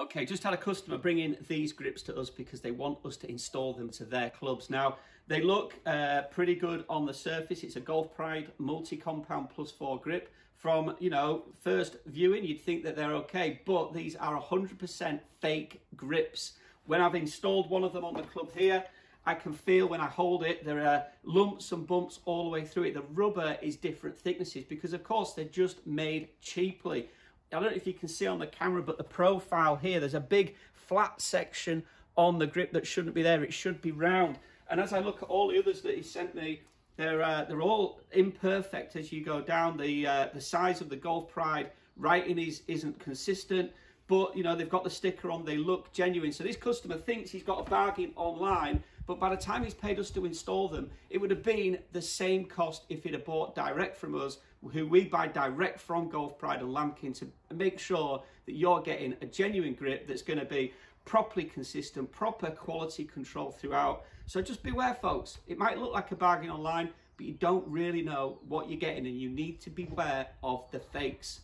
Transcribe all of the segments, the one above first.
Okay, just had a customer bring in these grips to us because they want us to install them to their clubs. Now, they look uh, pretty good on the surface. It's a Golf Pride multi-compound plus four grip. From, you know, first viewing, you'd think that they're okay, but these are 100% fake grips. When I've installed one of them on the club here, I can feel when I hold it, there are lumps and bumps all the way through it. The rubber is different thicknesses because, of course, they're just made cheaply. I don't know if you can see on the camera, but the profile here, there's a big flat section on the grip that shouldn't be there. It should be round. And as I look at all the others that he sent me, they're, uh, they're all imperfect as you go down. The, uh, the size of the Golf Pride writing is, isn't consistent, but you know, they've got the sticker on, they look genuine. So this customer thinks he's got a bargain online, but by the time he's paid us to install them, it would have been the same cost if he'd have bought direct from us, who we buy direct from Golf Pride and Lamkin to make sure that you're getting a genuine grip that's going to be properly consistent, proper quality control throughout. So just beware, folks. It might look like a bargain online, but you don't really know what you're getting, and you need to beware of the fakes.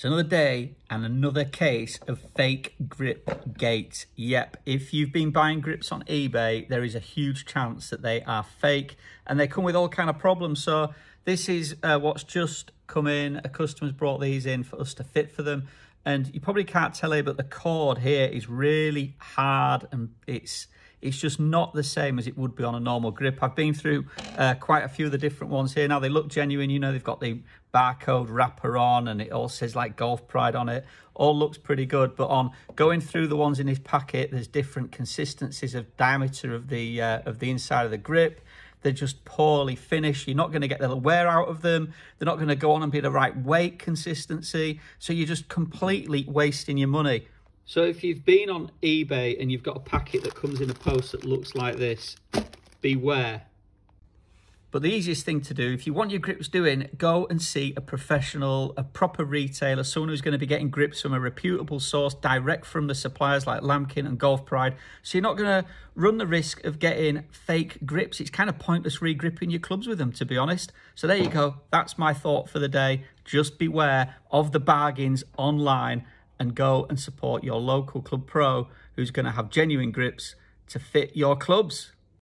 It's another day and another case of fake grip gates. Yep, if you've been buying grips on eBay, there is a huge chance that they are fake and they come with all kind of problems. So this is uh, what's just come in. A customer's brought these in for us to fit for them. And you probably can't tell here, but the cord here is really hard and it's it's just not the same as it would be on a normal grip. I've been through uh, quite a few of the different ones here. Now, they look genuine. You know, they've got the barcode wrapper on and it all says like Golf Pride on it. All looks pretty good. But on going through the ones in this packet, there's different consistencies of diameter of the, uh, of the inside of the grip. They're just poorly finished. You're not going to get the wear out of them. They're not going to go on and be the right weight consistency. So you're just completely wasting your money. So if you've been on eBay and you've got a packet that comes in a post that looks like this, beware. But the easiest thing to do, if you want your grips doing, go and see a professional, a proper retailer, someone who's going to be getting grips from a reputable source direct from the suppliers like Lamkin and Golf Pride. So you're not going to run the risk of getting fake grips. It's kind of pointless re-gripping your clubs with them, to be honest. So there you go. That's my thought for the day. Just beware of the bargains online and go and support your local club pro who's going to have genuine grips to fit your clubs.